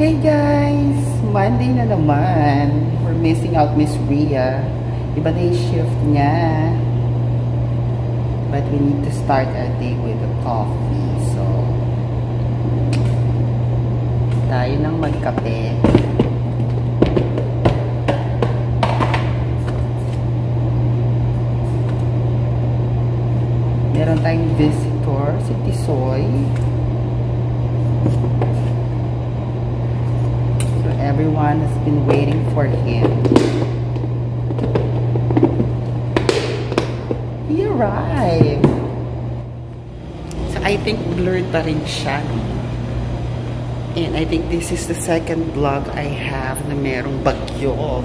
Hey guys! Monday na naman. We're missing out Miss Rhea. Iba na yung shift niya. But we need to start our day with a coffee. So, tayo nang magkape. Meron tayong visitor, si Tisoy. So everyone has been waiting for him. He arrived. So I think blurred pa rin siya. And I think this is the second vlog I have na merong bagyo.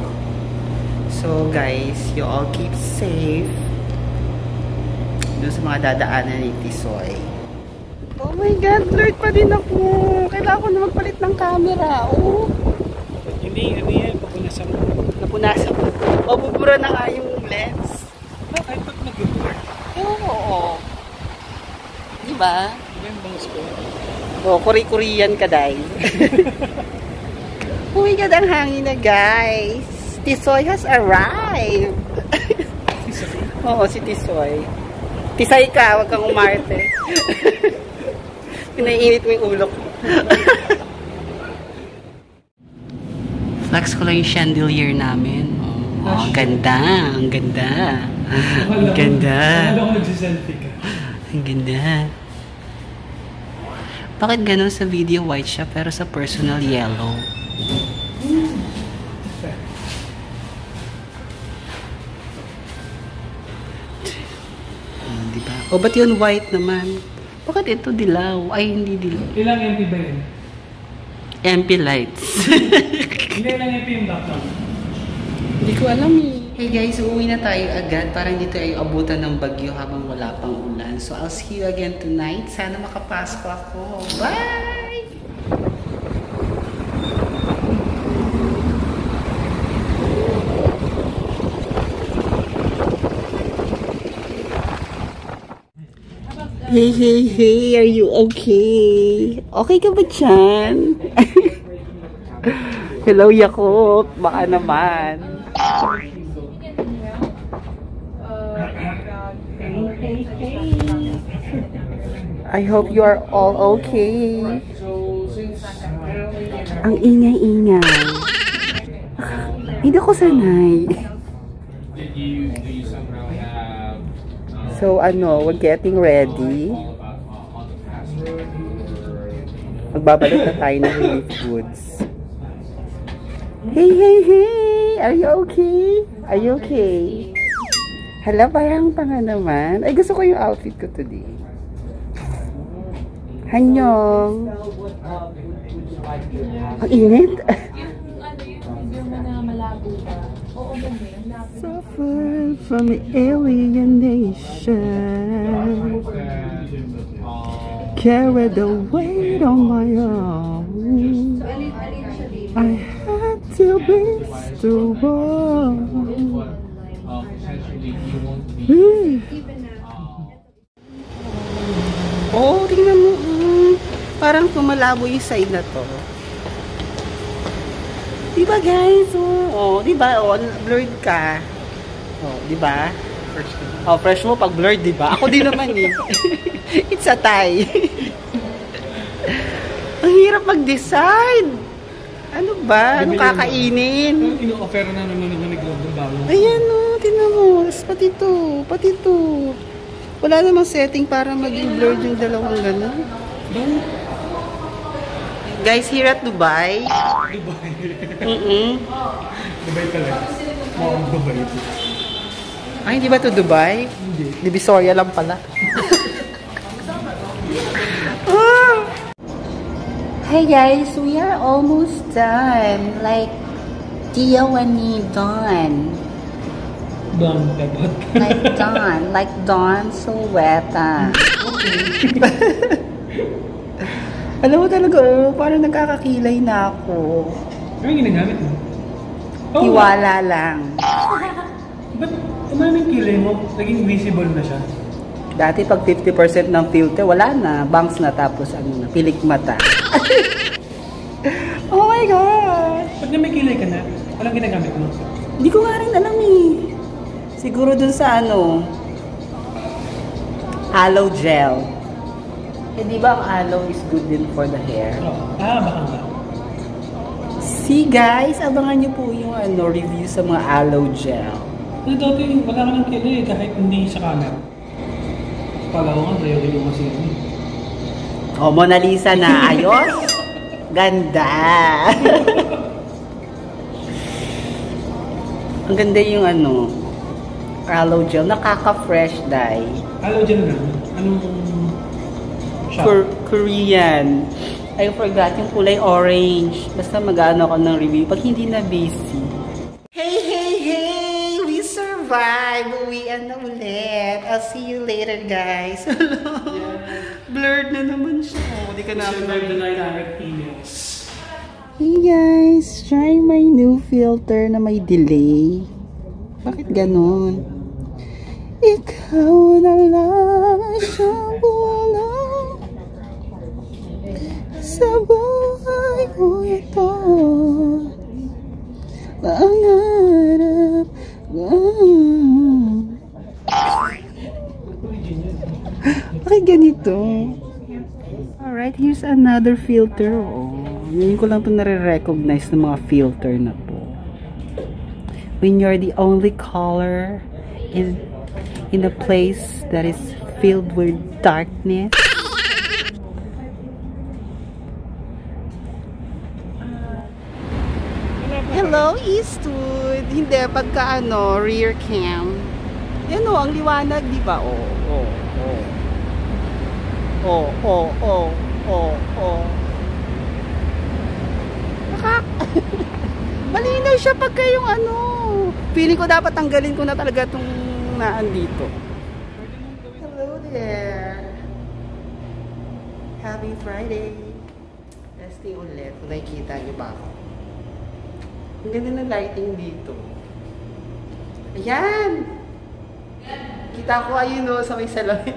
So guys, you all keep safe dun sa mga dadaanan ni Tisoy. Oh my God, blurred pa din ako. Kailangan ko na magpalit ng camera. Oh. Hindi, ano yan, papunasan mo. Napunasan ko. Mabubura na nga yung lens. Bakit ba't nag-blur? Oo. Di ba? Iba yung bangs ko. Oh, kuri-kuriyan ka, dahil. God, ang hangin na, guys. Tisoy has arrived. Oo, si Tisoy. Tisay ka, wag kang umarte. Pinaiinit mo yung ulo ko lang yung chandelier namin. Oh, ang ganda, ang ganda. Ang ganda. Akala ko nagsiselfie ka. Ang ganda. Bakit ganun sa video white siya pero sa personal yellow? Di ba? O ba't yun white naman? Bakit ito dilaw? Ay, hindi dilaw. Ilang MP ba yun? MP lights. Hindi, ilang MP yung laptop? Hindi ko alam eh. Hey guys, uuwi na tayo agad para hindi tayo abutan ng bagyo habang wala pang ulan. So I'll see you again tonight. Sana makapasok ako. Bye! Hey, hey, hey, are you okay? Okay ka ba dyan? Hello, Yakop. Baka naman. I hope you are all okay. Ang ingay-ingay. Hindi ako sanay. So ano, we're getting ready. Magbabalik na tayo ng relief goods. Hey, hey, hey! Are you okay? Are you okay? Hala, parang tanga naman. Ay, gusto ko yung outfit ko today. Hanyong. Ang init. Suffer from alienation. Carry the weight on my own. I to you won't be Hmm. Oh, tingnan mo. mm, parang pumalabo yung side na to. Diba guys? Oh, oh diba? Oh, blurred ka. Oh, diba? First ko. Oh, fresh mo pag blurred, diba? Ako din naman eh. It's a tie. Ang hirap mag-decide. Ano ba? Ano kakainin? Ano ino-offer na naman ng nag-log ng bago? Ayan o, tingnan mo. Pati to, pati to. Wala namang setting para maging blurred yung dalawang gano'n. Guys, here at Dubai. Dubai. Mm-mm. Dubai talaga. Mukhang Dubai ito. Ay, hindi ba to Dubai? Hindi. Divisoria lang pala. Hey guys, we are almost done. Like, Dia Wani done. Don Pebot. Like Dawn. Like Dawn Suweta. Alam mo talaga, oh, parang nagkakakilay na ako. Ano yung ginagamit mo? Oh, Tiwala lang. Ba't umaming kilay mo? Naging visible na siya? Dati pag 50% ng filter, wala na. Bangs na tapos ano na, pilik mata. oh my gosh! Pag na may kilay ka na, walang ginagamit mo. Hindi ko nga rin alam eh. Siguro dun sa ano, aloe gel. Eh, di ba ang aloe is good din for the hair? Oh. Ah, baka nga. See guys, abangan niyo po yung ano, review sa mga aloe gel. Ano dati, wala ka ng kilay kahit hindi sa camera. Nga, sa'yo rin yung masino. Oh, Mona Lisa na ayos. Ganda. Ang ganda yung ano, aloe gel. Nakaka-fresh dye. Hello, dyan lang. Anong shop? Kor- Korean. I forgot yung kulay orange. Basta mag-ano ako ng review pag hindi na busy. Hey, hey! We survived! Uwian na ulit. I'll see you later, guys. Blurred na naman siya. Oh, di ka na Survive the emails. Hey guys, try my new filter na may delay. Bakit ganun? Ikaw na lang siyang bulang sa buhay ko ito. Pangarap Bakit ganito? Alright, here's another filter. Oh, ngayon ko lang ito nare-recognize ng mga filter na to. When you're the only color in in a place that is filled with darkness. Hello, Eastwood. Hindi, pagka ano, rear cam. Yan o, ang liwanag, di ba? Oh, oh, oh. Oh, oh, oh, oh, oh. Nakak... Malinaw siya pagka yung ano. Feeling ko dapat tanggalin ko na talaga itong naan dito. Hello there. Happy Friday. Testing ulit. Nakikita niyo ba ako. Ang ganda ng lighting dito. Ayan! Kita ko ayun o sa may salon.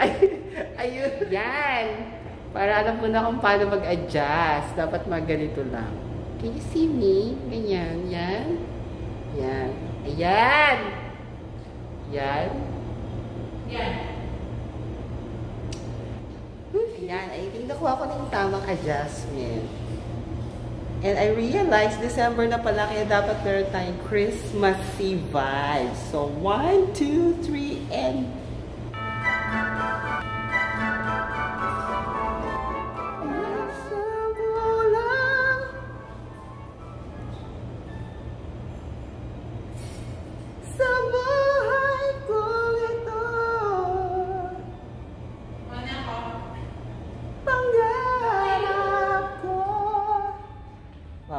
Ay, ayun. Yan. Para alam mo na kung paano mag-adjust. Dapat maganito lang. Can you see me? Ganyan. Yan. Yan. Ayan. Yan. Yan. Ayan. I think nakuha ko na yung tamang adjustment. And I realized December na pala kaya dapat meron tayong Christmassy vibes. So, one, two, three, and...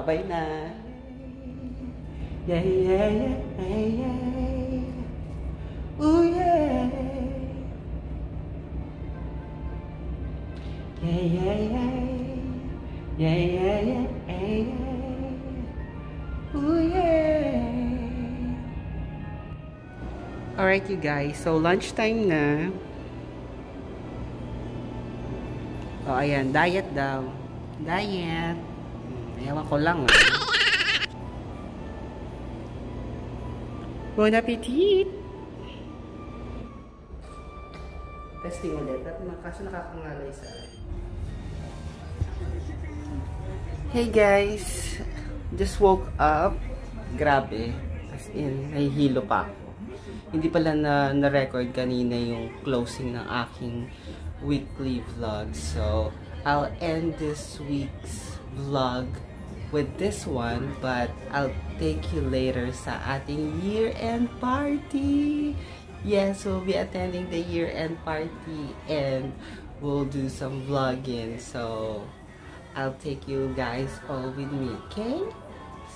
Babay na. Yeah, yeah, yeah, yeah. Ooh, yeah. Yeah, yeah, yeah. Yeah, yeah, yeah, yeah. Ooh, yeah. Alright, you guys. So, lunchtime na. Oh, ayan. Diet daw. Diet. Ewan ko lang, ah. Bon appetit! Testing ulit. At kaso nakakangalay sa akin. Hey guys! Just woke up. Grabe. As in, nahihilo pa ako. Hindi pala na, na-record kanina yung closing ng aking weekly vlog. So, I'll end this week's vlog with this one, but I'll take you later sa ating year-end party. Yes, we'll be attending the year-end party and we'll do some vlogging. So, I'll take you guys all with me, okay?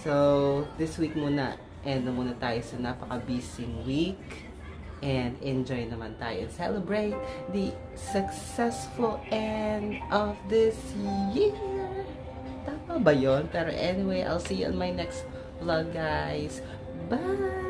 So, this week muna, end na muna tayo sa napaka-busy week. And enjoy naman tayo and celebrate the successful end of this year. Ba yun? Pero anyway, I'll see you on my next vlog, guys. Bye!